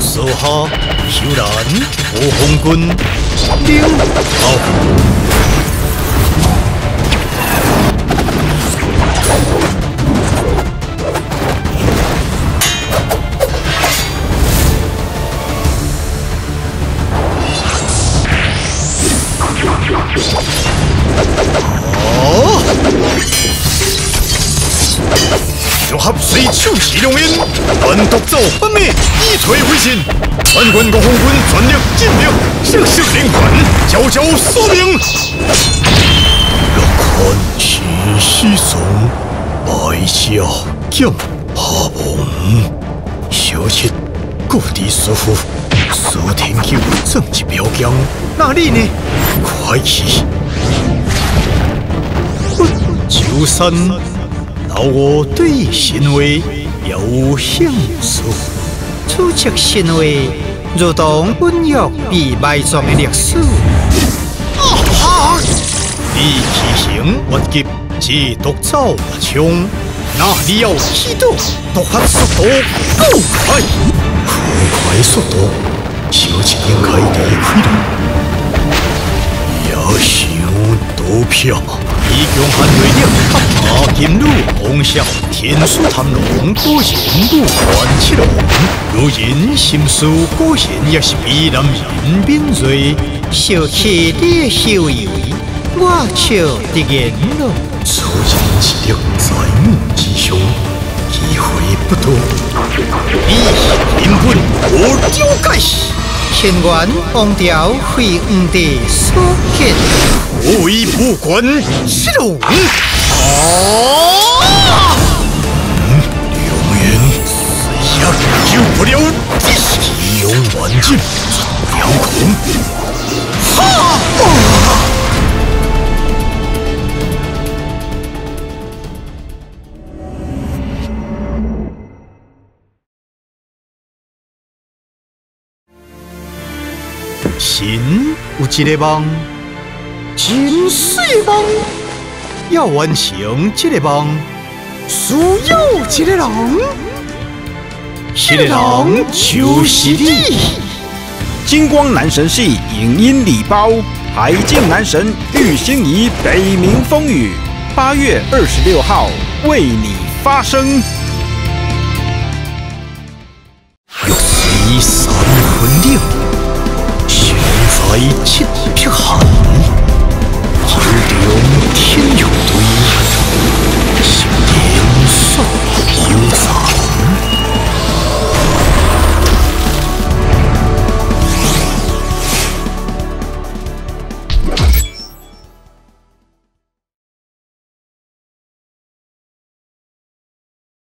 手下修兰、吴红军、领导。哦！融合水手齐龙烟，单独走不灭，以退为进。全军国红军全力进兵，声势凌乱，悄悄索命。若看是西松，百家将下梦，小七故地师傅，苏天九政治表将，那你呢？快去！九三，老我对行为有享受，出色行为如同温玉被埋葬的历史。啊！你骑行越急，只独走马枪，那你要启动突发速度够快，可快速度，小七应该离开了。要想多票，以强悍锐利，踏金路 红霄，天书探龙果然不还七龙。如今心思果然也是比男人。敏锐，小气的修为，我笑的言了。初见之力在目之上，机会不多。你根本无了解。千元王朝会五帝所建，无为不管七龙。啊！永远死也救不了，奇勇万境，两孔。哈！心有一个梦，真水梦。要完成这个梦，需要一个人。这个人就是你。金光男神系影音礼包，《海境男神玉星仪北冥风雨》，八月二十六号为你发声。六水三分六。